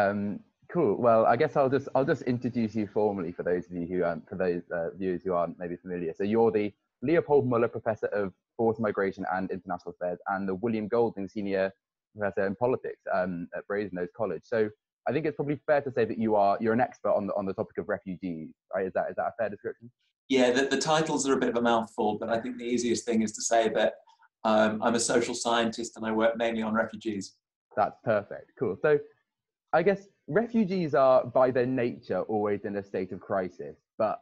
Um, cool. Well, I guess I'll just I'll just introduce you formally for those of you who aren't for those uh, viewers who aren't maybe familiar. So you're the Leopold Muller Professor of Forced Migration and International Affairs and the William Golding Senior Professor in Politics um, at Brasenose College. So I think it's probably fair to say that you are you're an expert on the on the topic of refugees, right? Is that is that a fair description? Yeah, the, the titles are a bit of a mouthful, but I think the easiest thing is to say that um, I'm a social scientist and I work mainly on refugees. That's perfect. Cool. So I guess refugees are by their nature always in a state of crisis, but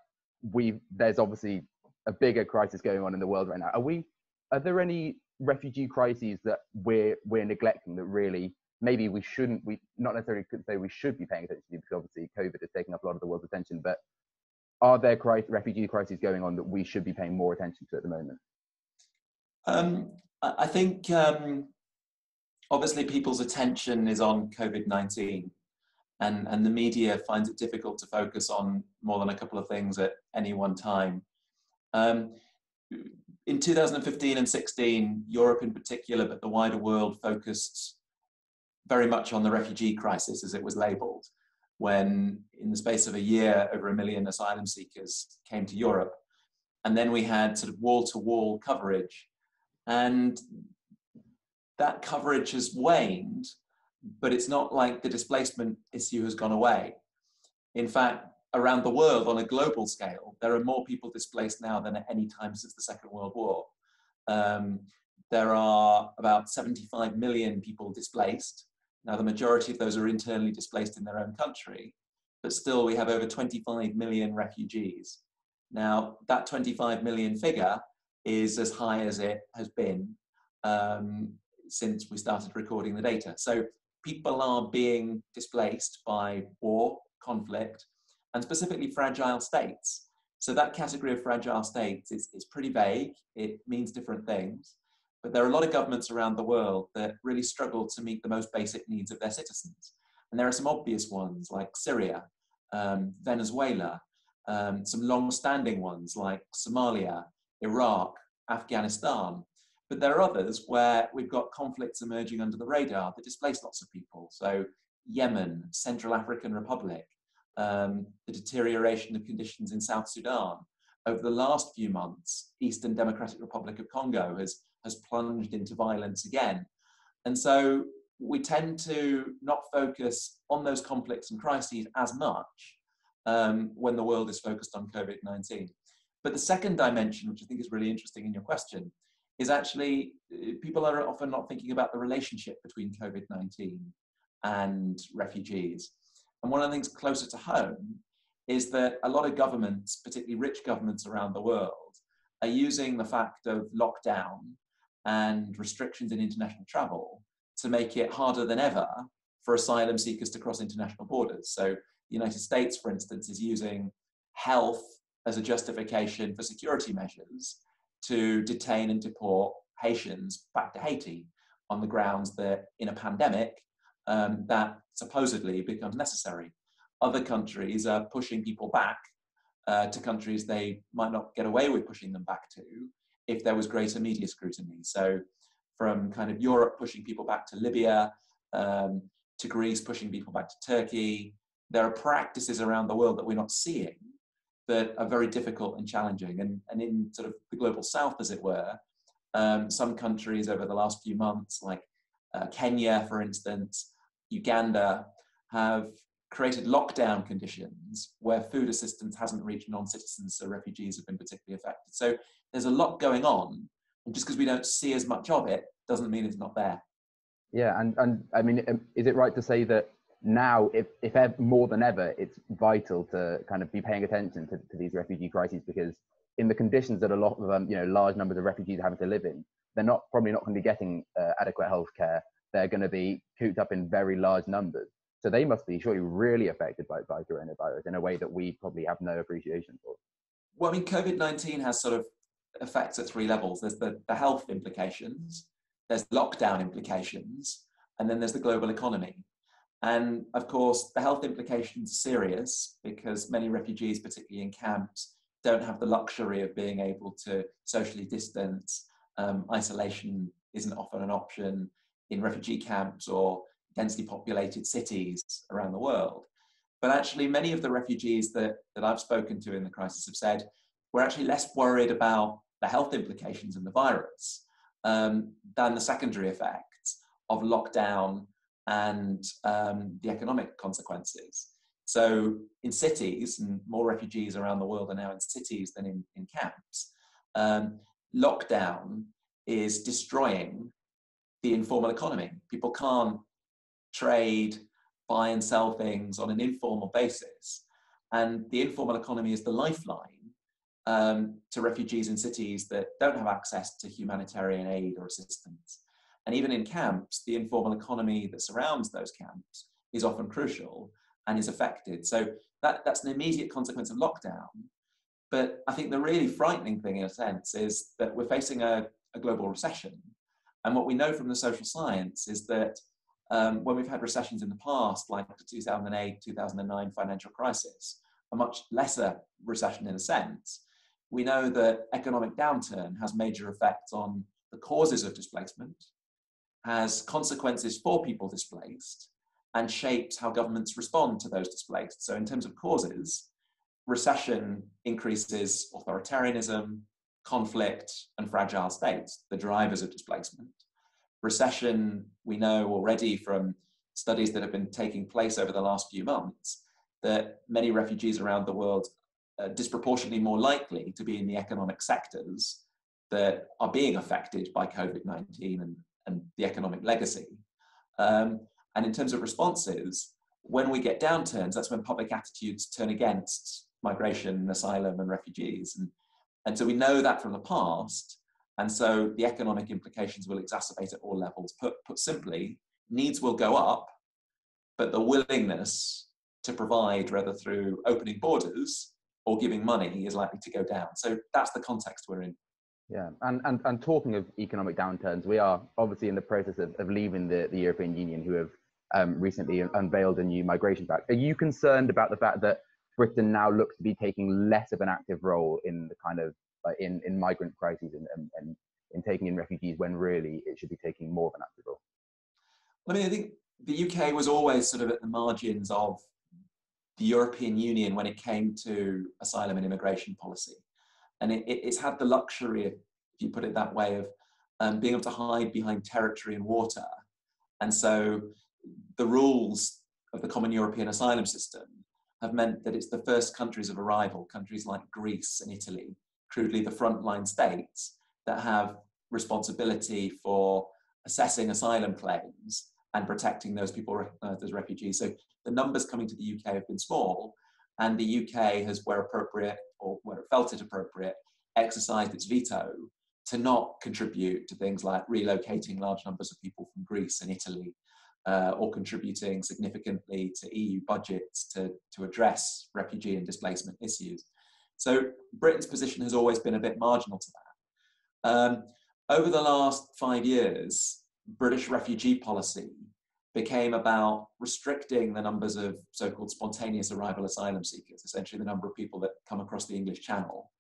we there's obviously a bigger crisis going on in the world right now. Are we are there any refugee crises that we're we're neglecting that really maybe we shouldn't we not necessarily could say we should be paying attention to because obviously COVID is taking up a lot of the world's attention, but are there refugee crises going on that we should be paying more attention to at the moment? Um, I think um, obviously people's attention is on COVID 19, and, and the media finds it difficult to focus on more than a couple of things at any one time. Um, in 2015 and 16, Europe in particular, but the wider world focused very much on the refugee crisis as it was labeled, when in the space of a year, over a million asylum seekers came to Europe. And then we had sort of wall to wall coverage. And that coverage has waned, but it's not like the displacement issue has gone away. In fact, around the world on a global scale, there are more people displaced now than at any time since the Second World War. Um, there are about 75 million people displaced. Now, the majority of those are internally displaced in their own country, but still we have over 25 million refugees. Now, that 25 million figure is as high as it has been um, since we started recording the data. So people are being displaced by war, conflict, and specifically fragile states. So that category of fragile states is, is pretty vague. It means different things. But there are a lot of governments around the world that really struggle to meet the most basic needs of their citizens. And there are some obvious ones like Syria, um, Venezuela, um, some long-standing ones like Somalia, Iraq, Afghanistan. But there are others where we've got conflicts emerging under the radar that displace lots of people. So Yemen, Central African Republic, um, the deterioration of conditions in South Sudan. Over the last few months, Eastern Democratic Republic of Congo has, has plunged into violence again. And so we tend to not focus on those conflicts and crises as much um, when the world is focused on COVID 19. But the second dimension, which I think is really interesting in your question, is actually uh, people are often not thinking about the relationship between COVID 19 and refugees. And one of the things closer to home is that a lot of governments, particularly rich governments around the world, are using the fact of lockdown and restrictions in international travel to make it harder than ever for asylum seekers to cross international borders. So, the United States, for instance, is using health as a justification for security measures to detain and deport Haitians back to Haiti on the grounds that in a pandemic, um, that supposedly becomes necessary. Other countries are pushing people back uh, to countries they might not get away with pushing them back to if there was greater media scrutiny. So, from kind of Europe pushing people back to Libya, um, to Greece pushing people back to Turkey, there are practices around the world that we're not seeing that are very difficult and challenging. And, and in sort of the global south, as it were, um, some countries over the last few months, like uh, Kenya, for instance, Uganda have created lockdown conditions where food assistance hasn't reached non-citizens, so refugees have been particularly affected. So there's a lot going on, and just because we don't see as much of it doesn't mean it's not there. Yeah, and and I mean, um, is it right to say that now, if if ever, more than ever, it's vital to kind of be paying attention to, to these refugee crises because in the conditions that a lot of um, you know large numbers of refugees are having to live in, they're not probably not going to be getting uh, adequate health care they're going to be cooped up in very large numbers. So they must be surely really affected by, by coronavirus in a way that we probably have no appreciation for. Well, I mean, COVID 19 has sort of effects at three levels there's the, the health implications, there's lockdown implications, and then there's the global economy. And of course, the health implications are serious because many refugees, particularly in camps, don't have the luxury of being able to socially distance. Um, isolation isn't often an option in refugee camps or densely populated cities around the world. But actually, many of the refugees that, that I've spoken to in the crisis have said we're actually less worried about the health implications and the virus um, than the secondary effects of lockdown and um, the economic consequences. So, in cities, and more refugees around the world are now in cities than in, in camps, um, lockdown is destroying the informal economy. People can't trade, buy and sell things on an informal basis. And the informal economy is the lifeline um, to refugees in cities that don't have access to humanitarian aid or assistance. And even in camps, the informal economy that surrounds those camps is often crucial and is affected. So that, that's an immediate consequence of lockdown. But I think the really frightening thing, in a sense, is that we're facing a, a global recession. And what we know from the social science is that um, when we've had recessions in the past, like the 2008 2009 financial crisis, a much lesser recession in a sense, we know that economic downturn has major effects on the causes of displacement, has consequences for people displaced, and shapes how governments respond to those displaced. So, in terms of causes, recession increases authoritarianism, conflict, and fragile states, the drivers of displacement recession, we know already from studies that have been taking place over the last few months that many refugees around the world are disproportionately more likely to be in the economic sectors that are being affected by COVID 19 and, and the economic legacy. Um, and in terms of responses, when we get downturns, that's when public attitudes turn against migration, asylum, and refugees. And, and so we know that from the past. And so the economic implications will exacerbate at all levels. Put, put simply, needs will go up, but the willingness to provide, whether through opening borders or giving money, is likely to go down. So that's the context we're in. Yeah, and, and, and talking of economic downturns, we are obviously in the process of, of leaving the, the European Union, who have um, recently unveiled a new migration pact. Are you concerned about the fact that Britain now looks to be taking less of an active role in the kind of uh, in, in migrant crises and, and, and in taking in refugees when really it should be taking more of an active role? I mean, I think the UK was always sort of at the margins of the European Union when it came to asylum and immigration policy. And it, it, it's had the luxury, of, if you put it that way, of um, being able to hide behind territory and water. And so the rules of the common European asylum system have meant that it's the first countries of arrival, countries like Greece and Italy, crudely the frontline states that have responsibility for assessing asylum claims and protecting those people uh, as refugees. So the numbers coming to the UK have been small, and the UK has, where appropriate or where it felt it appropriate, exercised its veto to not contribute to things like relocating large numbers of people from Greece and Italy, uh, or contributing significantly to EU budgets to, to address refugee and displacement issues. So Britain's position has always been a bit marginal to that. Um, over the last five years, British refugee policy became about restricting the numbers of so-called spontaneous arrival asylum seekers, essentially the number of people that come across the English Channel.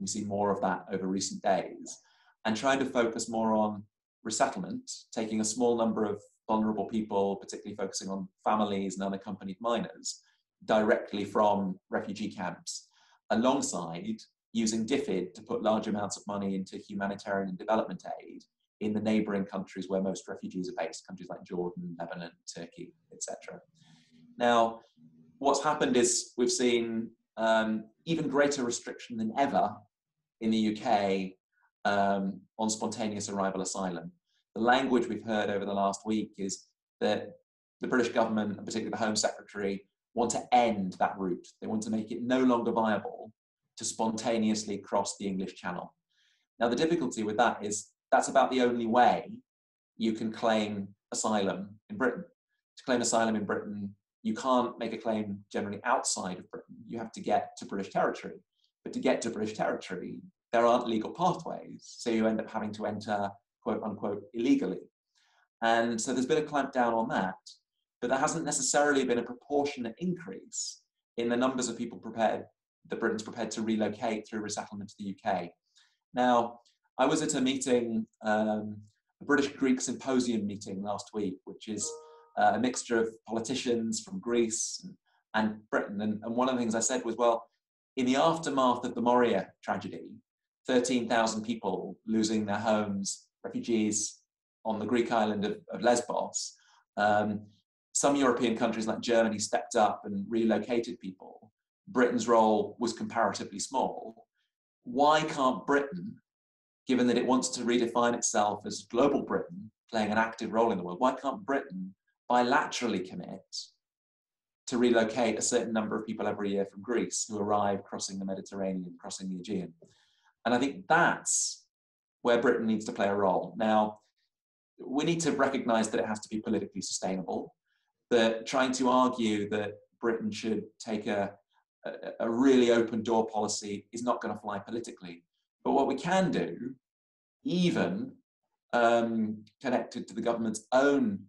We see more of that over recent days, and trying to focus more on resettlement, taking a small number of vulnerable people, particularly focusing on families and unaccompanied minors, directly from refugee camps alongside using DFID to put large amounts of money into humanitarian and development aid in the neighboring countries where most refugees are based, countries like Jordan, Lebanon, Turkey, etc. Now, what's happened is we've seen um, even greater restriction than ever in the UK um, on spontaneous arrival asylum. The language we've heard over the last week is that the British government, and particularly the Home Secretary, want to end that route. They want to make it no longer viable to spontaneously cross the English Channel. Now, the difficulty with that is that's about the only way you can claim asylum in Britain. To claim asylum in Britain, you can't make a claim generally outside of Britain. You have to get to British territory. But to get to British territory, there aren't legal pathways. So you end up having to enter, quote unquote, illegally. And so there's been a clampdown on that but there hasn't necessarily been a proportionate increase in the numbers of people prepared that Britain's prepared to relocate through resettlement to the UK. Now, I was at a meeting, um, a British Greek symposium meeting last week, which is uh, a mixture of politicians from Greece and, and Britain. And, and one of the things I said was, well, in the aftermath of the Moria tragedy, 13,000 people losing their homes, refugees on the Greek island of, of Lesbos. Um, some European countries like Germany stepped up and relocated people. Britain's role was comparatively small. Why can't Britain, given that it wants to redefine itself as global Britain, playing an active role in the world, why can't Britain bilaterally commit to relocate a certain number of people every year from Greece who arrive crossing the Mediterranean, crossing the Aegean? And I think that's where Britain needs to play a role. Now, we need to recognize that it has to be politically sustainable, that trying to argue that Britain should take a, a, a really open door policy is not going to fly politically. But what we can do, even um, connected to the government's own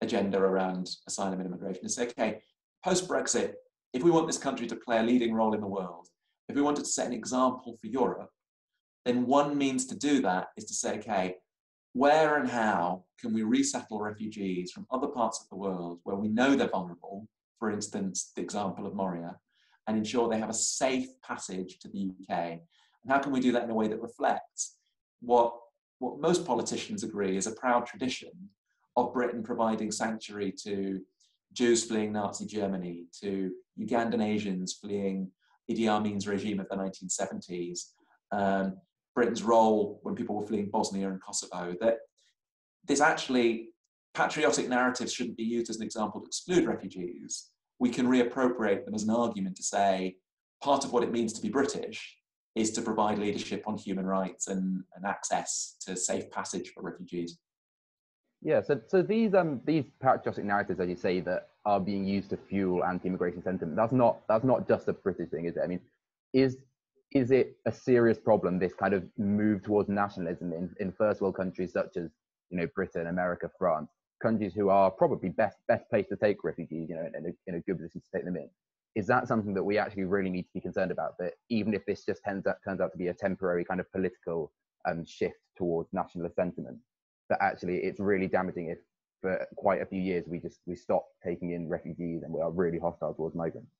agenda around asylum and immigration, is say, okay, post Brexit, if we want this country to play a leading role in the world, if we wanted to set an example for Europe, then one means to do that is to say, okay, where and how can we resettle refugees from other parts of the world where we know they're vulnerable, for instance, the example of Moria, and ensure they have a safe passage to the UK? And how can we do that in a way that reflects what, what most politicians agree is a proud tradition of Britain providing sanctuary to Jews fleeing Nazi Germany, to Ugandan Asians fleeing Idi Amin's regime of the 1970s, um, Britain's role when people were fleeing Bosnia and Kosovo, that this actually patriotic narratives shouldn't be used as an example to exclude refugees. We can reappropriate them as an argument to say part of what it means to be British is to provide leadership on human rights and, and access to safe passage for refugees. Yeah, so so these um these patriotic narratives, as you say, that are being used to fuel anti-immigration sentiment. That's not that's not just a British thing, is it? I mean, is is it a serious problem, this kind of move towards nationalism in, in first world countries such as, you know, Britain, America, France, countries who are probably best best placed to take refugees, you know, in a, in a good position to take them in? Is that something that we actually really need to be concerned about? That even if this just turns out, turns out to be a temporary kind of political um, shift towards nationalist sentiment, that actually it's really damaging if for quite a few years we just we stop taking in refugees and we are really hostile towards migrants.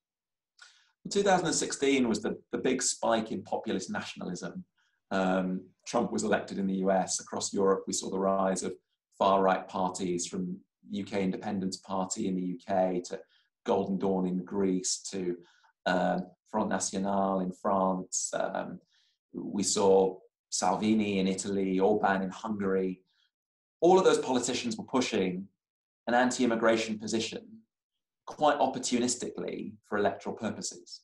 2016 was the, the big spike in populist nationalism. Um, Trump was elected in the US. Across Europe, we saw the rise of far right parties from UK Independence Party in the UK to Golden Dawn in Greece to um, Front National in France. Um, we saw Salvini in Italy, Orban in Hungary. All of those politicians were pushing an anti immigration position quite opportunistically for electoral purposes.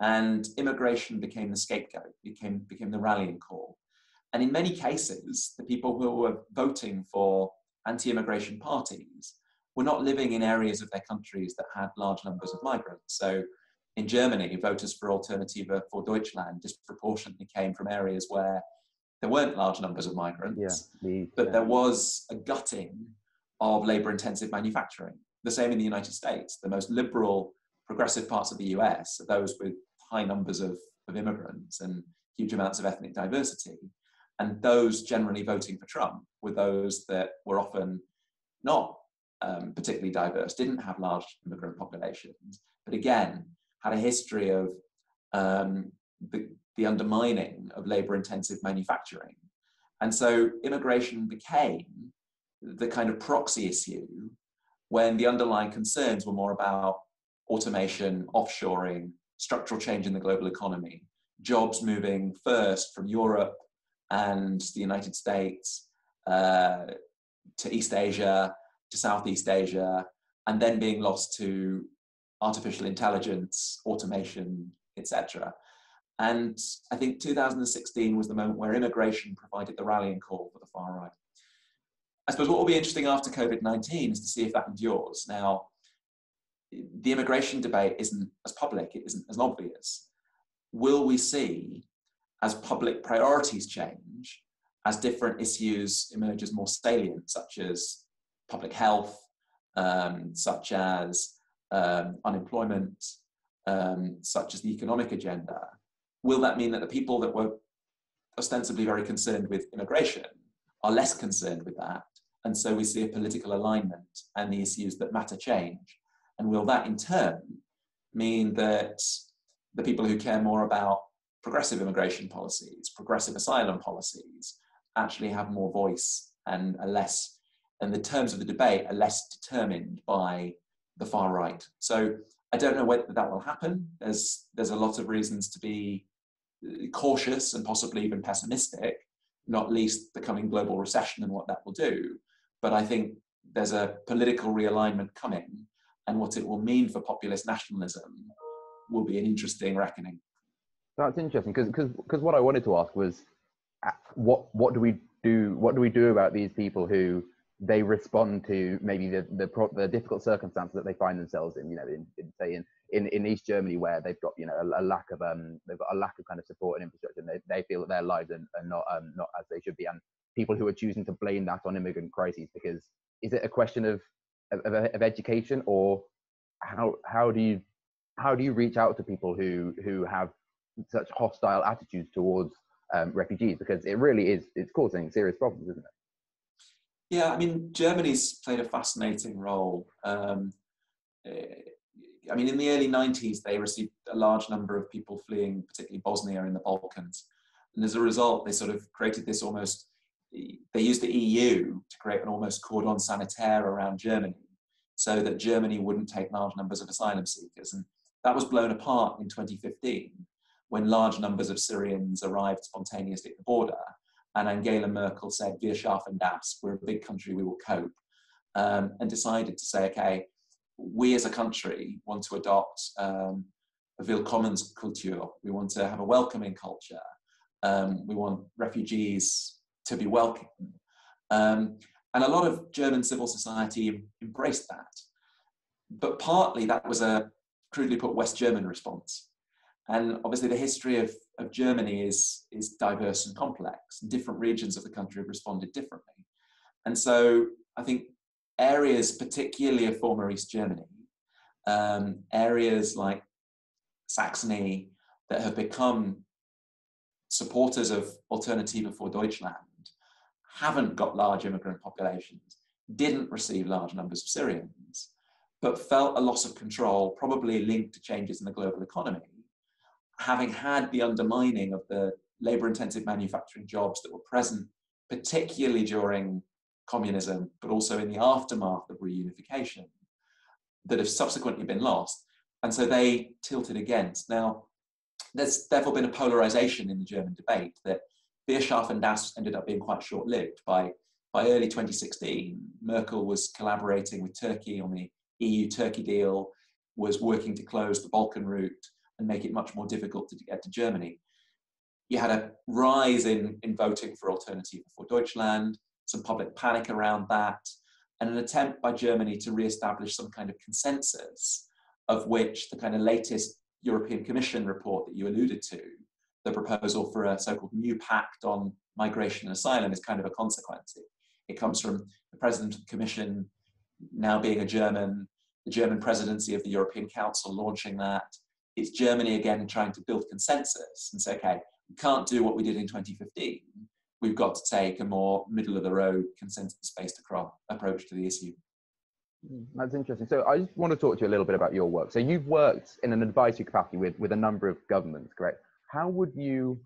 And immigration became the scapegoat, became, became the rallying call. And in many cases, the people who were voting for anti immigration parties were not living in areas of their countries that had large numbers of migrants. So in Germany, voters for Alternative uh, for Deutschland disproportionately came from areas where there weren't large numbers of migrants, yeah, the, but yeah. there was a gutting of labor intensive manufacturing. The same in the United States. The most liberal, progressive parts of the US are those with high numbers of, of immigrants and huge amounts of ethnic diversity. And those generally voting for Trump were those that were often not um, particularly diverse, didn't have large immigrant populations, but again, had a history of um, the, the undermining of labor intensive manufacturing. And so immigration became the kind of proxy issue when the underlying concerns were more about automation, offshoring, structural change in the global economy, jobs moving first from Europe and the United States uh, to East Asia, to Southeast Asia, and then being lost to artificial intelligence, automation, etc. And I think 2016 was the moment where immigration provided the rallying call for the far right. I suppose what will be interesting after COVID 19 is to see if that endures. Now, the immigration debate isn't as public, it isn't as obvious. Will we see, as public priorities change, as different issues emerge as more salient, such as public health, um, such as um, unemployment, um, such as the economic agenda, will that mean that the people that were ostensibly very concerned with immigration are less concerned with that And so we see a political alignment and the issues that matter change. And will that in turn mean that the people who care more about progressive immigration policies, progressive asylum policies, actually have more voice and are less, and the terms of the debate are less determined by the far right. So I don't know whether that will happen. There's there's a lot of reasons to be uh, cautious and possibly even pessimistic, not least the coming global recession and what that will do. But I think there's a political realignment coming, and what it will mean for populist nationalism will be an interesting reckoning. That's interesting because because what I wanted to ask was uh, what what do we do what do we do about these people who they respond to maybe the the, the difficult circumstances that they find themselves in you know in, in say in, in in East Germany where they've got you know a, a, lack of um they've got a lack of kind of support and infrastructure and they, they feel that their lives are, are not um not as they should be. And people who are choosing to blame that on immigrant crises because is it a question of of, of education or how how do you how do you reach out to people who who have such hostile attitudes towards um, refugees? Because it really is it's causing serious problems isn't it yeah i mean germany's played a fascinating role um, eh, i mean in the early 90s they received a large number of people fleeing particularly bosnia in the balkans and as a result they sort of created this almost they used the eu to create an almost cordon sanitaire around germany so that germany wouldn't take large numbers of asylum seekers and that was blown apart in 2015 when large numbers of Syrians arrived spontaneously at the border. And Angela Merkel said, Wir schaffen das, we're a big country, we will cope. Um, and decided to say, okay, we as a country want to adopt um, a Willkommenskultur. We want to have a welcoming culture. Um, we want refugees to be welcome. Um, and a lot of German civil society embraced that. But partly that was a crudely put West German response. And obviously the history of, of Germany is, is diverse and complex, different regions of the country have responded differently. And so I think areas, particularly of former East Germany, um, areas like Saxony that have become supporters of Alternative for Deutschland haven't got large immigrant populations, didn't receive large numbers of Syrians, but felt a loss of control, probably linked to changes in the global economy, having had the undermining of the labor intensive manufacturing jobs that were present, particularly during communism, but also in the aftermath of reunification, that have subsequently been lost. And so they tilted against. Now, there's therefore been a polarization in the German debate that Wir and das ended up being quite short lived. By, by early 2016, Merkel was collaborating with Turkey on the EU Turkey deal, was working to close the Balkan route and make it much more difficult to get to Germany. You had a rise in, in voting for Alternative for Deutschland, some public panic around that, and an attempt by Germany to re-establish some kind of consensus of which the kind of latest European Commission report that you alluded to, the proposal for a so-called new pact on migration and asylum is kind of a consequence. It, it comes from the President of the Commission now being a German, the German presidency of the European Council launching that. It's Germany again trying to build consensus and say, okay, we can't do what we did in 2015. We've got to take a more middle of the road consensus based approach to the issue. Hmm, that's interesting. So I just want to talk to you a little bit about your work. So you've worked in an advisory capacity with, with a number of governments, correct? How would you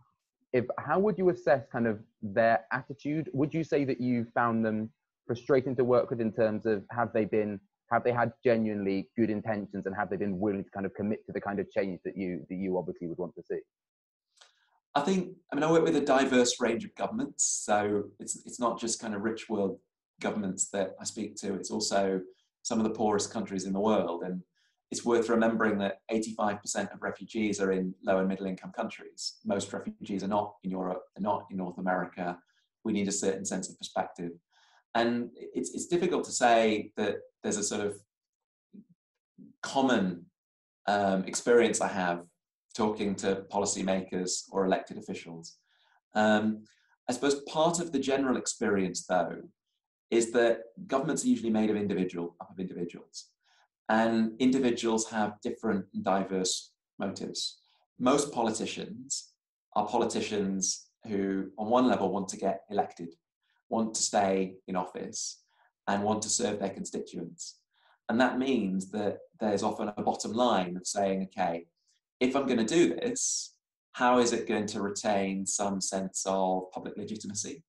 if how would you assess kind of their attitude? Would you say that you found them frustrating to work with in terms of have they been have they had genuinely good intentions and have they been willing to kind of commit to the kind of change that you that you obviously would want to see? I think i mean i work with a diverse range of governments so it's it's not just kind of rich world governments that i speak to it's also some of the poorest countries in the world and it's worth remembering that 85% of refugees are in low and middle income countries. Most refugees are not in europe they're not in north america. We need a certain sense of perspective and it's, it's difficult to say that there's a sort of common um, experience I have talking to policymakers or elected officials. Um, I suppose part of the general experience, though, is that governments are usually made of individual of individuals, and individuals have different and diverse motives. Most politicians are politicians who, on one level, want to get elected want to stay in office and want to serve their constituents. And that means that there's often a bottom line of saying, okay, if I'm going to do this, how is it going to retain some sense of public legitimacy?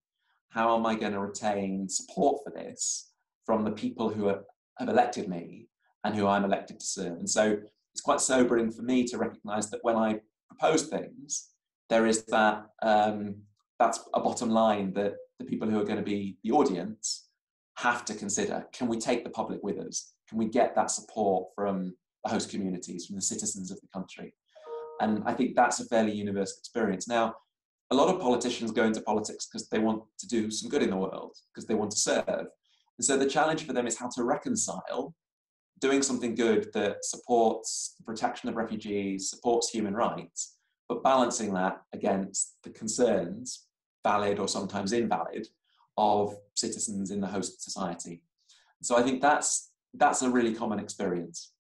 How am I going to retain support for this from the people who are, have elected me and who I'm elected to serve? And so it's quite sobering for me to recognize that when I propose things, there is that um, that's a bottom line that the people who are going to be the audience have to consider. Can we take the public with us? Can we get that support from the host communities, from the citizens of the country? And I think that's a fairly universal experience. Now, a lot of politicians go into politics because they want to do some good in the world, because they want to serve. And so the challenge for them is how to reconcile doing something good that supports the protection of refugees, supports human rights, but balancing that against the concerns, valid or sometimes invalid, of citizens in the host society. So I think that's that's a really common experience.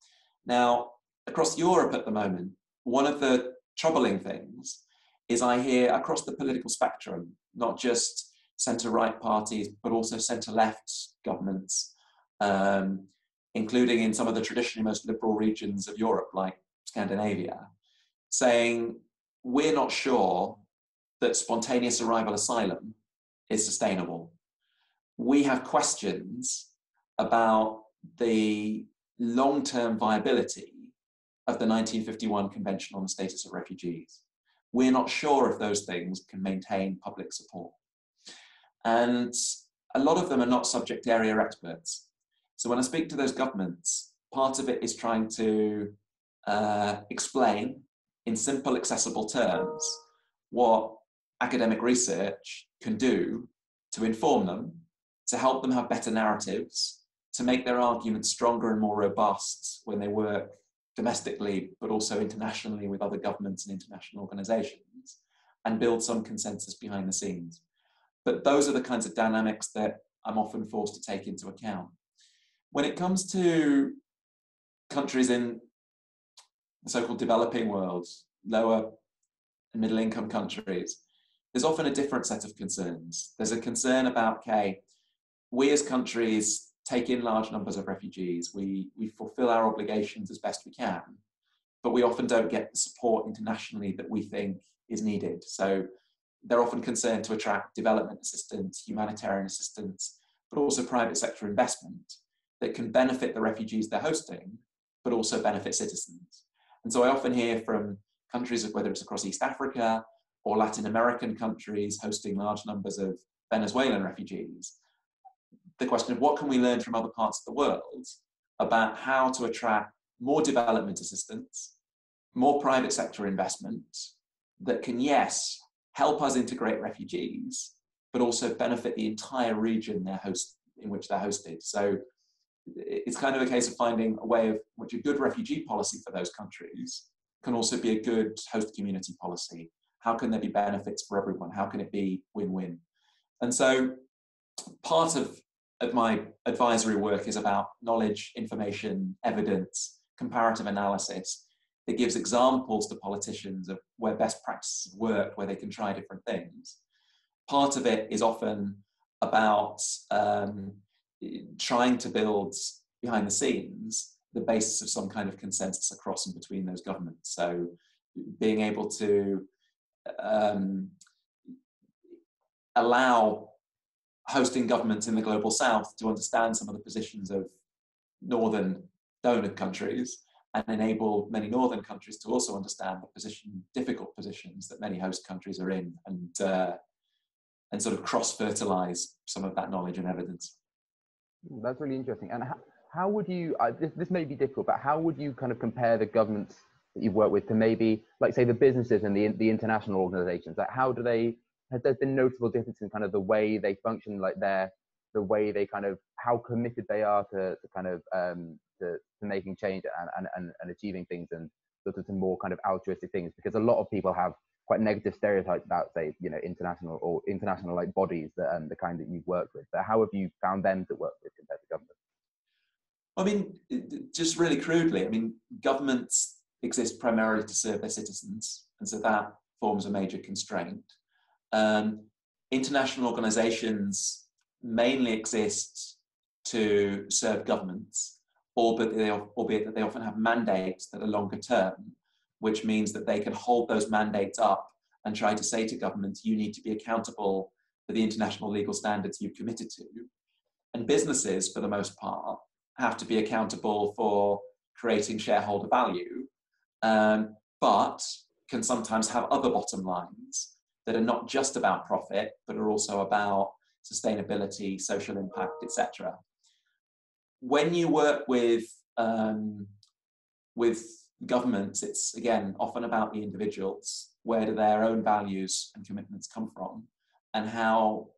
Now, across Europe at the moment, one of the troubling things is I hear across the political spectrum, not just centre right parties, but also centre left governments, um, including in some of the traditionally most liberal regions of Europe, like Scandinavia, saying we're not sure that spontaneous arrival asylum is sustainable. We have questions about the long term viability of the 1951 Convention on the Status of Refugees. We're not sure if those things can maintain public support. And a lot of them are not subject area experts. So when I speak to those governments, part of it is trying to uh, explain in simple, accessible terms what academic research can do to inform them, to help them have better narratives, to make their arguments stronger and more robust when they work domestically, but also internationally with other governments and international organizations, and build some consensus behind the scenes. But those are the kinds of dynamics that I'm often forced to take into account. When it comes to countries in the so called developing world, lower and middle income countries, there's often a different set of concerns. There's a concern about, okay, we as countries take in large numbers of refugees, we, we fulfill our obligations as best we can, but we often don't get the support internationally that we think is needed. So they're often concerned to attract development assistance, humanitarian assistance, but also private sector investment that can benefit the refugees they're hosting, but also benefit citizens. And so I often hear from countries, whether it's across East Africa or Latin American countries hosting large numbers of Venezuelan refugees, the question of what can we learn from other parts of the world about how to attract more development assistance, more private sector investment that can, yes, help us integrate refugees, but also benefit the entire region they're host, in which they're hosted. So it's kind of a case of finding a way of which a good refugee policy for those countries can also be a good host community policy. How can there be benefits for everyone? How can it be win-win? And so part of of my advisory work is about knowledge, information, evidence, comparative analysis that gives examples to politicians of where best practices work, where they can try different things. Part of it is often about um, trying to build behind the scenes the basis of some kind of consensus across and between those governments. So being able to um, allow hosting governments in the global south to understand some of the positions of northern donor countries and enable many northern countries to also understand the position, difficult positions that many host countries are in and, uh, and sort of cross-fertilize some of that knowledge and evidence. That's really interesting. And how, how would you, uh, this, this may be difficult, but how would you kind of compare the governments you've worked with to maybe, like say the businesses and the, the international organizations? Like how do they has there been noticeable difference in kind of the way they function, like their the way they kind of how committed they are to, to kind of um, to, to making change and, and, and achieving things and sort of to more kind of altruistic things because a lot of people have quite negative stereotypes about say you know international or international like bodies that um, the kind that you've worked with but how have you found them to work with compared to government i mean just really crudely i mean governments exist primarily to serve their citizens and so that forms a major constraint um, international organizations mainly exist to serve governments, albeit, they, albeit that they often have mandates that are longer term, which means that they can hold those mandates up and try to say to governments, you need to be accountable for the international legal standards you've committed to. And businesses, for the most part, have to be accountable for creating shareholder value, um, but can sometimes have other bottom lines that are not just about profit, but are also about sustainability, social impact, etc. When you work with um, with governments, it's again often about the individuals. Where do their own values and commitments come from, and how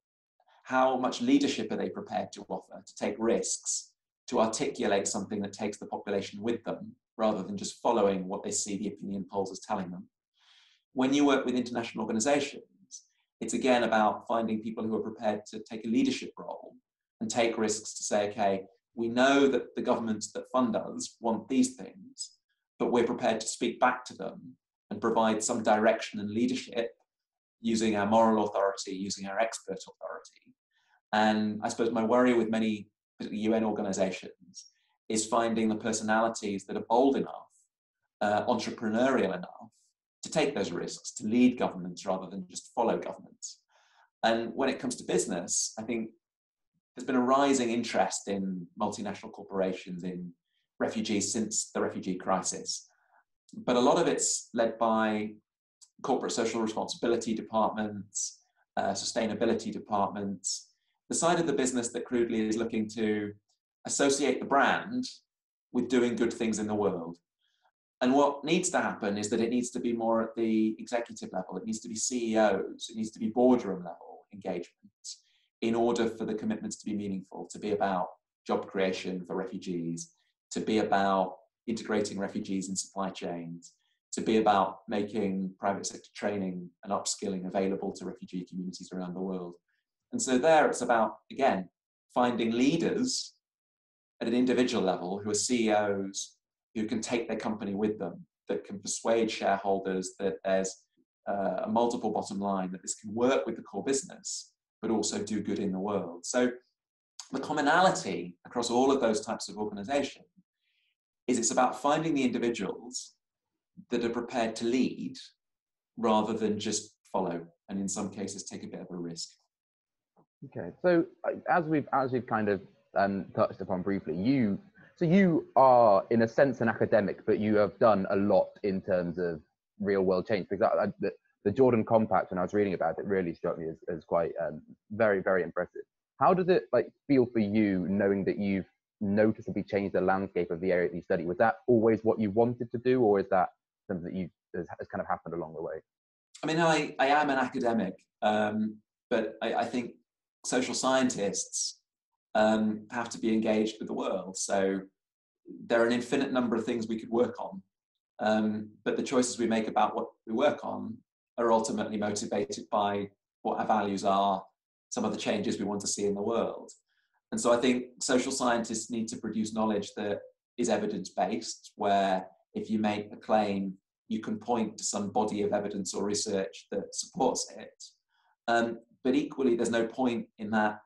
how much leadership are they prepared to offer to take risks to articulate something that takes the population with them rather than just following what they see the opinion polls as telling them. When you work with international organizations, it's again about finding people who are prepared to take a leadership role and take risks to say, okay, we know that the governments that fund us want these things, but we're prepared to speak back to them and provide some direction and leadership using our moral authority, using our expert authority. And I suppose my worry with many UN organizations is finding the personalities that are bold enough, uh, entrepreneurial enough to take those risks, to lead governments rather than just follow governments. And when it comes to business, I think there's been a rising interest in multinational corporations in refugees since the refugee crisis. But a lot of it's led by corporate social responsibility departments, uh, sustainability departments, the side of the business that crudely is looking to associate the brand with doing good things in the world. And what needs to happen is that it needs to be more at the executive level, it needs to be CEOs, it needs to be boardroom level engagement in order for the commitments to be meaningful, to be about job creation for refugees, to be about integrating refugees in supply chains, to be about making private sector training and upskilling available to refugee communities around the world. And so there it's about, again, finding leaders at an individual level who are CEOs who can take their company with them, that can persuade shareholders that there's uh, a multiple bottom line, that this can work with the core business, but also do good in the world. So the commonality across all of those types of organization is it's about finding the individuals that are prepared to lead rather than just follow and in some cases take a bit of a risk. Okay, so uh, as we've as we've kind of um, touched upon briefly, you so you are in a sense an academic, but you have done a lot in terms of real world change. Because I, I, the, the, Jordan Compact, when I was reading about it, really struck me as, as quite um, very very impressive. How does it like feel for you knowing that you've noticeably changed the landscape of the area that you study? Was that always what you wanted to do, or is that something that you has, has kind of happened along the way? I mean, I, I am an academic, um, but I, I think social scientists um, have to be engaged with the world. So there are an infinite number of things we could work on. Um, but the choices we make about what we work on are ultimately motivated by what our values are, some of the changes we want to see in the world. And so I think social scientists need to produce knowledge that is evidence based, where if you make a claim, you can point to some body of evidence or research that supports it. Um, but equally, there's no point in that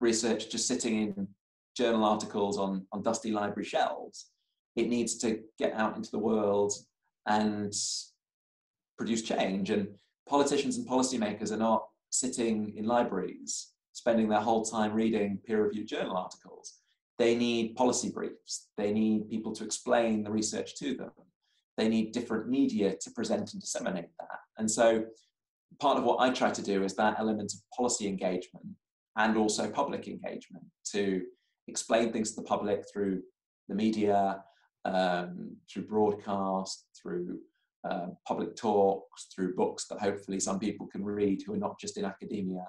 research just sitting in journal articles on, on dusty library shelves. It needs to get out into the world and produce change. And politicians and policymakers are not sitting in libraries, spending their whole time reading peer reviewed journal articles. They need policy briefs, they need people to explain the research to them, they need different media to present and disseminate that. And so part of what I try to do is that element of policy engagement and also public engagement to explain things to the public through the media, um, through broadcast, through uh, public talks, through books that hopefully some people can read who are not just in academia.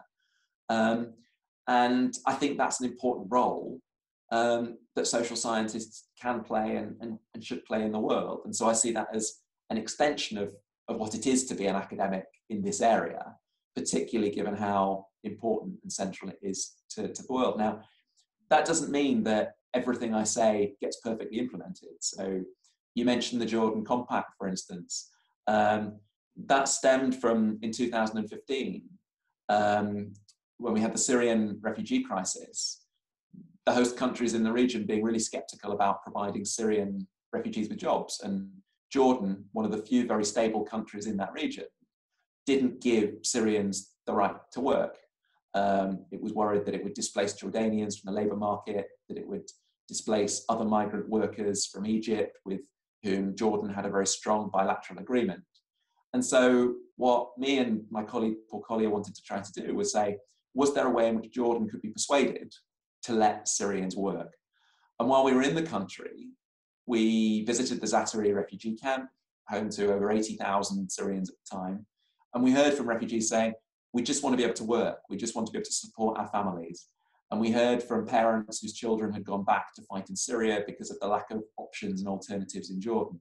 Um, and I think that's an important role um, that social scientists can play and, and, and, should play in the world. And so I see that as an extension of, of what it is to be an academic in this area, particularly given how important and central it is to, to the world. Now, that doesn't mean that everything I say gets perfectly implemented. So you mentioned the Jordan Compact, for instance. Um, that stemmed from in 2015 um, when we had the Syrian refugee crisis. the host countries in the region being really skeptical about providing Syrian refugees with jobs. And Jordan, one of the few very stable countries in that region, didn't give Syrians the right to work. Um, it was worried that it would displace Jordanians from the labour market, that it would displace other migrant workers from Egypt with whom Jordan had a very strong bilateral agreement. And so, what me and my colleague Paul Collier wanted to try to do was say, was there a way in which Jordan could be persuaded to let Syrians work? And while we were in the country, we visited the Zaatari refugee camp, home to over 80,000 Syrians at the time. And we heard from refugees saying, we just want to be able to work. We just want to be able to support our families. And we heard from parents whose children had gone back to fight in Syria because of the lack of options and alternatives in Jordan.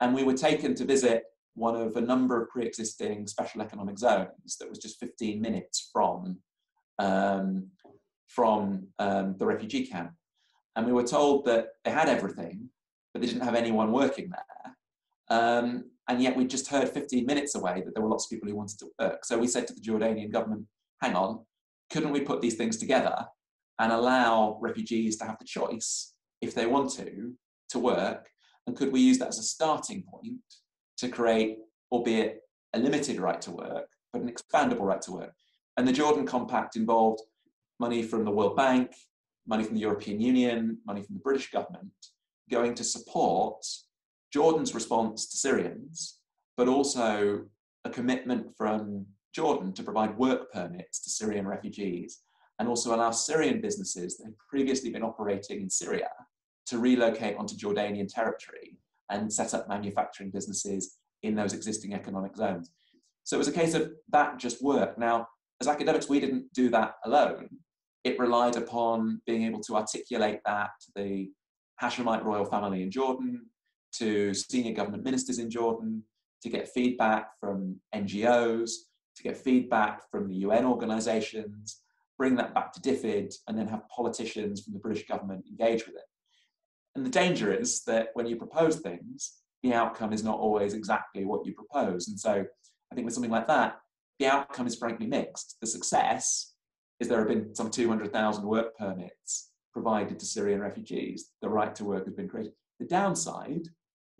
And we were taken to visit one of a number of pre-existing special economic zones that was just 15 minutes from um, from um, the refugee camp. And we were told that they had everything, but they didn't have anyone working there. Um, and yet we just heard 15 minutes away that there were lots of people who wanted to work. So we said to the Jordanian government, hang on, couldn't we put these things together and allow refugees to have the choice, if they want to, to work? And could we use that as a starting point to create, albeit a limited right to work, but an expandable right to work? And the Jordan Compact involved money from the World Bank, money from the European Union, money from the British government, going to support Jordan's response to Syrians, but also a commitment from Jordan to provide work permits to Syrian refugees and also allow Syrian businesses that had previously been operating in Syria to relocate onto Jordanian territory and set up manufacturing businesses in those existing economic zones. So it was a case of that just worked. Now, as academics, we didn't do that alone. It relied upon being able to articulate that to the Hashemite royal family in Jordan, to senior government ministers in Jordan, to get feedback from NGOs, to get feedback from the UN organizations, bring that back to DFID, and then have politicians from the British government engage with it. And the danger is that when you propose things, the outcome is not always exactly what you propose. And so I think with something like that, the outcome is frankly mixed. The success is there have been some 200,000 work permits provided to Syrian refugees. The right to work has been created. The downside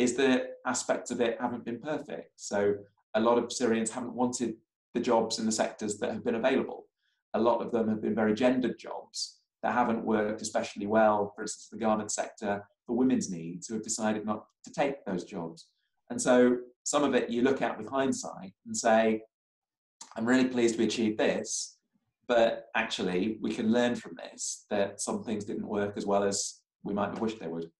is that aspects of it haven't been perfect. So a lot of Syrians haven't wanted the jobs in the sectors that have been available. A lot of them have been very gendered jobs that haven't worked especially well, for instance, the garment sector for women's needs, who have decided not to take those jobs. And so some of it you look at with hindsight and say, I'm really pleased we achieved this, but actually we can learn from this that some things didn't work as well as we might have wished they would.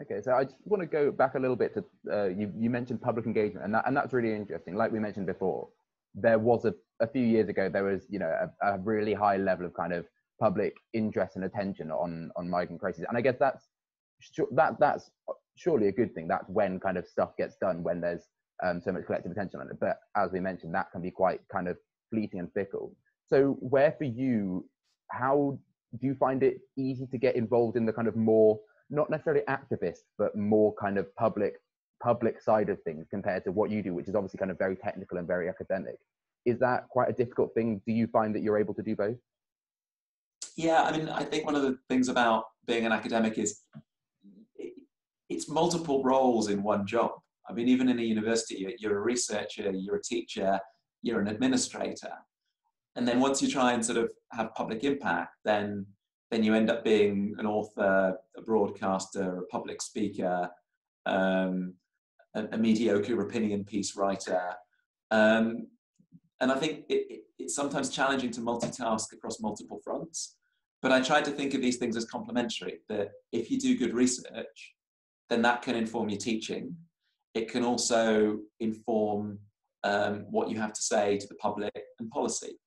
Okay, so I just want to go back a little bit to uh, you. You mentioned public engagement, and that and that's really interesting. Like we mentioned before, there was a, a few years ago there was you know a, a, really high level of kind of public interest and attention on on migrant crises and i guess that's that that's surely a good thing that's when kind of stuff gets done when there's um, so much collective attention on it but as we mentioned that can be quite kind of fleeting and fickle so where for you how do you find it easy to get involved in the kind of more not necessarily activist but more kind of public public side of things compared to what you do, which is obviously kind of very technical and very academic. Is that quite a difficult thing? Do you find that you're able to do both? Yeah, I mean, I think one of the things about being an academic is it's multiple roles in one job. I mean, even in a university, you're a researcher, you're a teacher, you're an administrator. And then once you try and sort of have public impact, then then you end up being an author, a broadcaster, a public speaker, um, a, a mediocre opinion piece writer. Um, and I think it, it, it's sometimes challenging to multitask across multiple fronts. But I try to think of these things as complementary, that if you do good research, then that can inform your teaching. It can also inform um, what you have to say to the public and policy.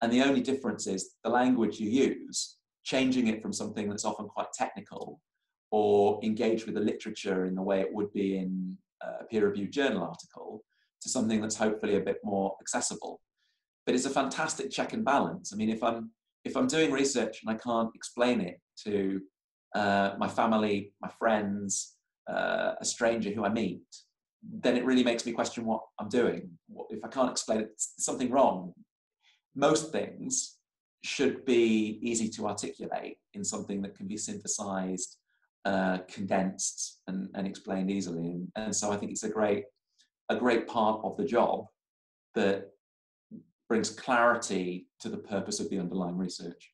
And the only difference is the language you use, changing it from something that's often quite technical or engage with the literature in the way it would be in a peer-reviewed journal article to something that's hopefully a bit more accessible. But it's a fantastic check and balance. I mean, if I'm if I'm doing research and I can't explain it to uh, my family, my friends, uh, a stranger who I meet, then it really makes me question what I'm doing. If I can't explain it, something wrong. Most things should be easy to articulate in something that can be synthesized, uh, condensed, and, and explained easily. And, and so I think it's a great, a great part of the job that brings clarity to the purpose of the underlying research.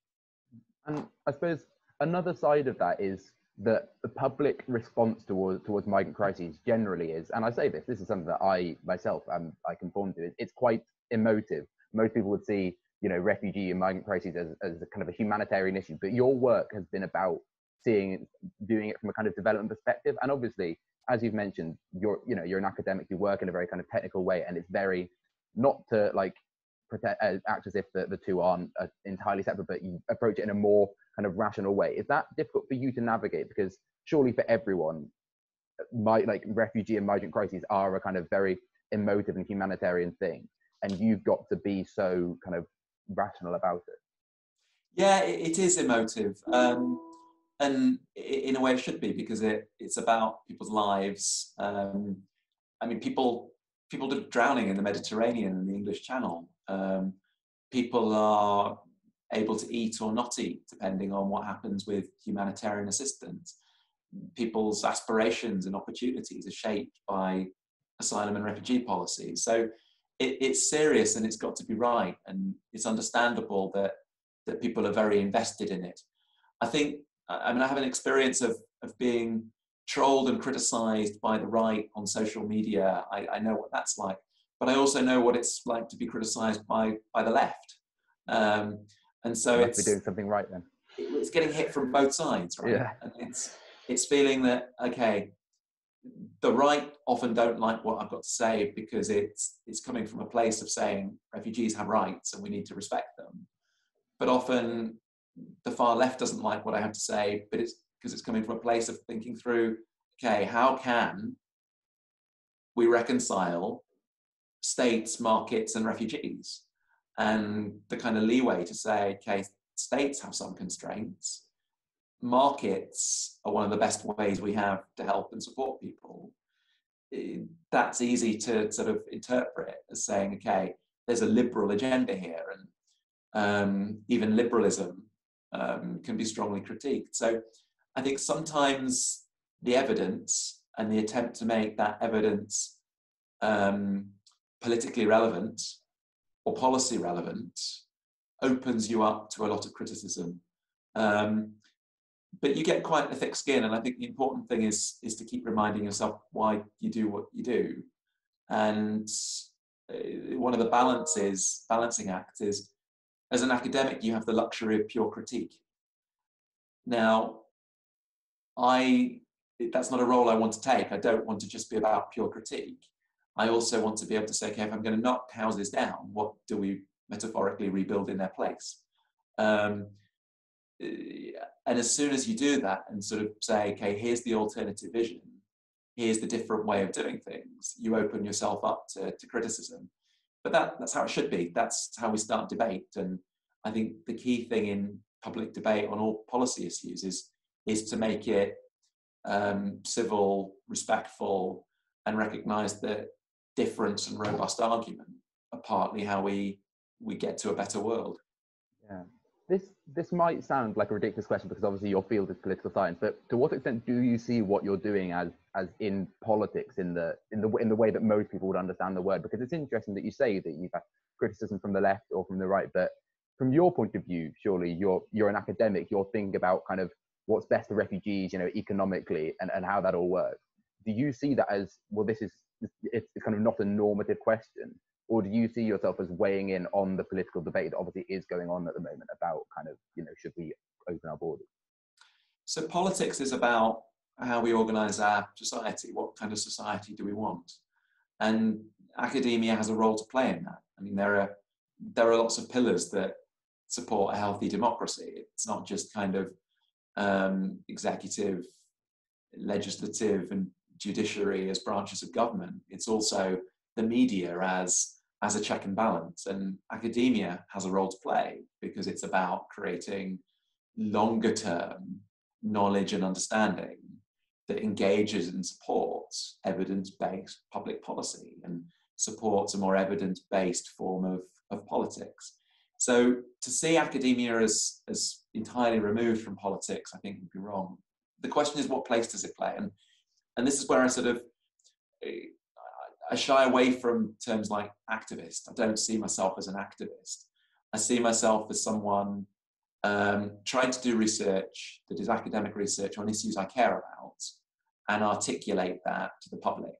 And I suppose another side of that is that the public response towards towards migrant crises generally is, and I say this, this is something that I myself am I conform to. It's quite emotive. Most people would see, you know, refugee and migrant crises as, as a kind of a humanitarian issue, but your work has been about seeing doing it from a kind of development perspective. And obviously, as you've mentioned, you're you know you're an academic, you work in a very kind of technical way, and it's very not to like pretend, uh, act as if the, the two aren't uh, entirely separate, but you approach it in a more kind of rational way. Is that difficult for you to navigate? Because surely for everyone, my like refugee and migrant crises are a kind of very emotive and humanitarian thing, and you've got to be so kind of rational about it. Yeah, it is emotive, um, and in a way it should be because it, it's about people's lives. Um, I mean, people people are drowning in the Mediterranean and the English Channel. Um, people are able to eat or not eat, depending on what happens with humanitarian assistance. People's aspirations and opportunities are shaped by asylum and refugee policies. So it, it's serious and it's got to be right. And it's understandable that, that people are very invested in it. I think, I mean, I have an experience of, of being trolled and criticized by the right on social media. I, I know what that's like but I also know what it's like to be criticised by by the left. Um, and so it's be doing something right then. It's getting hit from both sides, right? Yeah. And it's it's feeling that okay, the right often don't like what I've got to say because it's it's coming from a place of saying refugees have rights and we need to respect them. But often the far left doesn't like what I have to say, but it's because it's coming from a place of thinking through, okay, how can we reconcile states, markets, and refugees, and the kind of leeway to say, okay, states have some constraints, markets are one of the best ways we have to help and support people. That's easy to sort of interpret as saying, okay, there's a liberal agenda here, and um, even liberalism um, can be strongly critiqued. So I think sometimes the evidence and the attempt to make that evidence um, politically relevant or policy relevant opens you up to a lot of criticism. Um, but you get quite a thick skin, and I think the important thing is is to keep reminding yourself why you do what you do. And uh, one of the balances, balancing acts, is as an academic, you have the luxury of pure critique. Now, I that's not a role I want to take. I don't want to just be about pure critique. I also want to be able to say, okay, if I'm going to knock houses down, what do we metaphorically rebuild in their place? Um, and as soon as you do that and sort of say, okay, here's the alternative vision, here's the different way of doing things, you open yourself up to, to criticism. But that, that's how it should be. That's how we start debate. And I think the key thing in public debate on all policy issues is, is to make it um, civil, respectful, and recognize that difference and robust argument are partly how we we get to a better world. Yeah. This might sound like a ridiculous question because obviously your field is political science, but to what extent do you see what you're doing as as in politics in the in the in the way that most people would understand the word? Because it's interesting that you say that you've had criticism from the left or from the right, but from your point of view, surely you're you're an academic, you're thinking about kind of what's best for refugees, you know, economically and, and how that all works. Do you see that as well this is it's, it's kind of not a normative question or do you see yourself as weighing in on the political debate that obviously is going on at the moment about kind of you know should we open our borders? So politics is about how we organize our society. What kind of society do we want? And academia has a role to play in that. I mean there are there are lots of pillars that support a healthy democracy. It's not just kind of um, executive legislative and judiciary as branches of government. It's also the media as as a check and balance. And academia has a role to play because it's about creating longer term knowledge and understanding that engages and supports evidence based public policy and supports a more evidence based form of, of politics. So to see academia as, as entirely removed from politics, I think would be wrong. The question is, what place does it play? And, and this is where I sort of eh, I shy away from terms like activist. I don't see myself as an activist. I see myself as someone um, trying to do research that is academic research on issues I care about and articulate that to the public.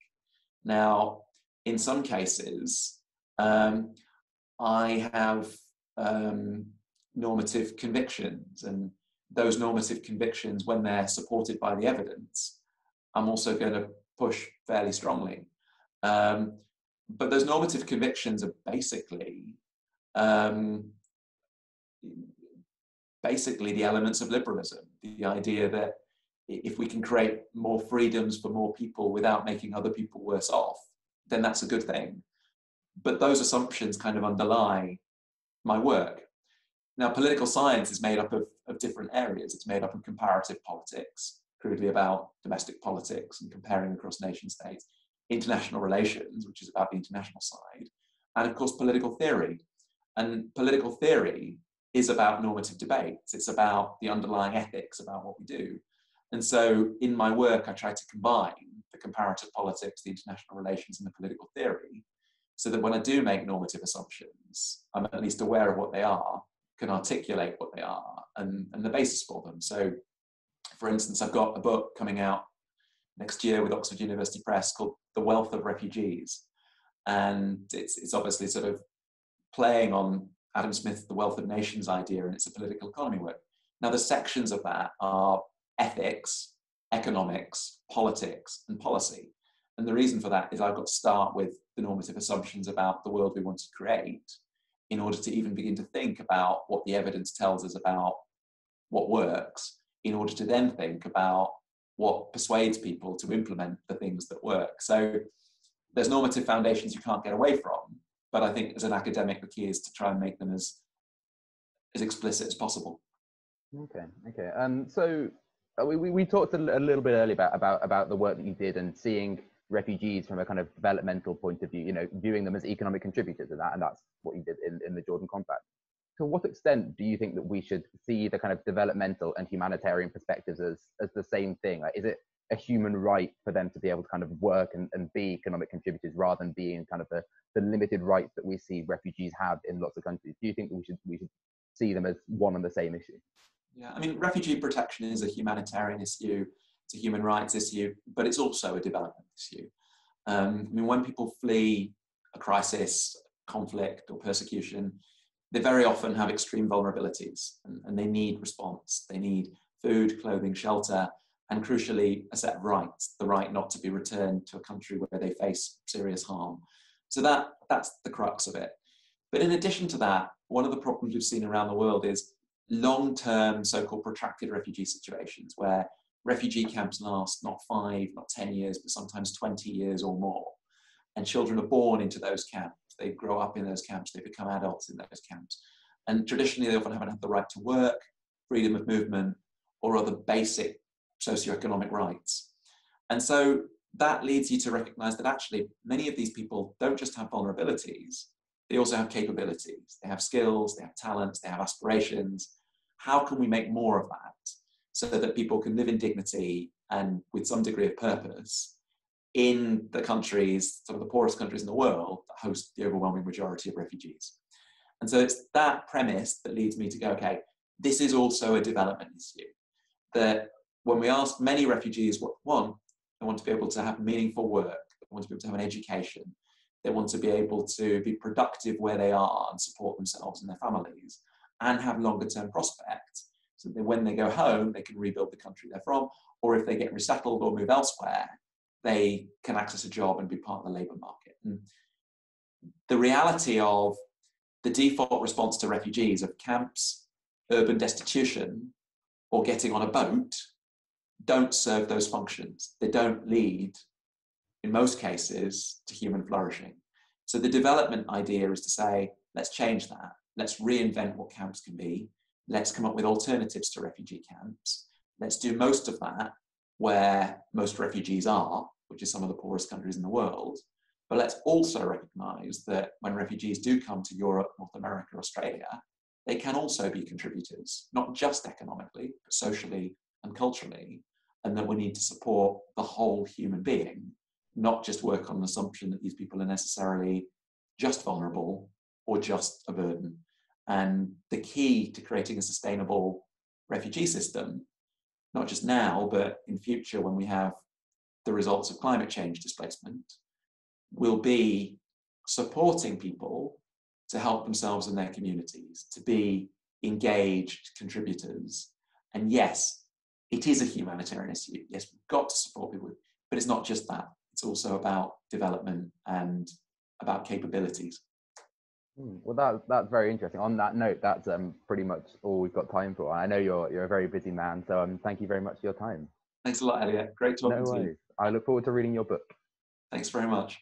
Now, in some cases, um, I have um, normative convictions, and those normative convictions, when they're supported by the evidence, I'm also going to push fairly strongly. Um, but those normative convictions are basically um, basically the elements of liberalism. The idea that if we can create more freedoms for more people without making other people worse off, then that's a good thing. But those assumptions kind of underlie my work. Now, political science is made up of, of different areas. It's made up of comparative politics, crudely about domestic politics and comparing across nation states international relations, which is about the international side, and of course political theory. And political theory is about normative debates. It's about the underlying ethics about what we do. And so in my work, I try to combine the comparative politics, the international relations, and the political theory, so that when I do make normative assumptions, I'm at least aware of what they are, can articulate what they are, and, and the basis for them. So, for instance, I've got a book coming out next year with Oxford University Press called The Wealth of Refugees. And it's, it's obviously sort of playing on Adam Smith's The Wealth of Nations idea, and it's a political economy work. Now, the sections of that are ethics, economics, politics, and policy. And the reason for that is I've got to start with the normative assumptions about the world we want to create in order to even begin to think about what the evidence tells us about what works, in order to then think about what persuades people to implement the things that work. So there's normative foundations you can't get away from, but I think as an academic, the key is to try and make them as as explicit as possible. Okay, okay. Um, so uh, we, we talked a, little bit earlier about, about about the work that you did and seeing refugees from a kind of developmental point of view, you know, viewing them as economic contributors and that, and that's what you did in, in the Jordan Compact to what extent do you think that we should see the kind of developmental and humanitarian perspectives as, as the same thing? Like, is it a human right for them to be able to kind of work and, and be economic contributors rather than being kind of the, the limited rights that we see refugees have in lots of countries? Do you think we should we should see them as one and the same issue? Yeah, I mean, refugee protection is a humanitarian issue, it's a human rights issue, but it's also a development issue. Um, I mean, when people flee a crisis, conflict, or persecution, they very often have extreme vulnerabilities and, and they need response. They need food, clothing, shelter, and crucially, a set of rights the right not to be returned to a country where they face serious harm. So that, that's the crux of it. But in addition to that, one of the problems we've seen around the world is long term, so called protracted refugee situations where refugee camps last not five, not 10 years, but sometimes 20 years or more. And children are born into those camps they grow up in those camps, they become adults in those camps. And traditionally, they often haven't had the right to work, freedom of movement, or other basic socioeconomic rights. And so that leads you to recognize that actually many of these people don't just have vulnerabilities, they also have capabilities. They have skills, they have talents, they have aspirations. How can we make more of that so that people can live in dignity and with some degree of purpose in the countries, some of the poorest countries in the world, that host the overwhelming majority of refugees. And so it's that premise that leads me to go, okay, this is also a development issue. That when we ask many refugees what they want, they want to be able to have meaningful work, they want to be able to have an education, they want to be able to be productive where they are and support themselves and their families, and have longer term prospects. So that when they go home, they can rebuild the country they're from, or if they get resettled or move elsewhere, they can access a job and be part of the labour market. And the reality of the default response to refugees of camps, urban destitution, or getting on a boat don't serve those functions. They don't lead, in most cases, to human flourishing. So the development idea is to say, let's change that. Let's reinvent what camps can be. Let's come up with alternatives to refugee camps. Let's do most of that where most refugees are which is some of the poorest countries in the world. But let's also recognize that when refugees do come to Europe, North America, Australia, they can also be contributors, not just economically, but socially and culturally, and that we need to support the whole human being, not just work on an assumption that these people are necessarily just vulnerable or just a burden. And the key to creating a sustainable refugee system, not just now, but in future when we have the results of climate change displacement, will be supporting people to help themselves and their communities, to be engaged contributors. And yes, it is a humanitarian issue. Yes, we've got to support people, but it's not just that. It's also about development and about capabilities. Hmm, well, that, that's very interesting. On that note, that's um, pretty much all we've got time for. I know you're, you're a very busy man, so um, thank you very much for your time. Thanks a lot, Elliot. Great talking no to you. I look forward to reading your book. Thanks very much.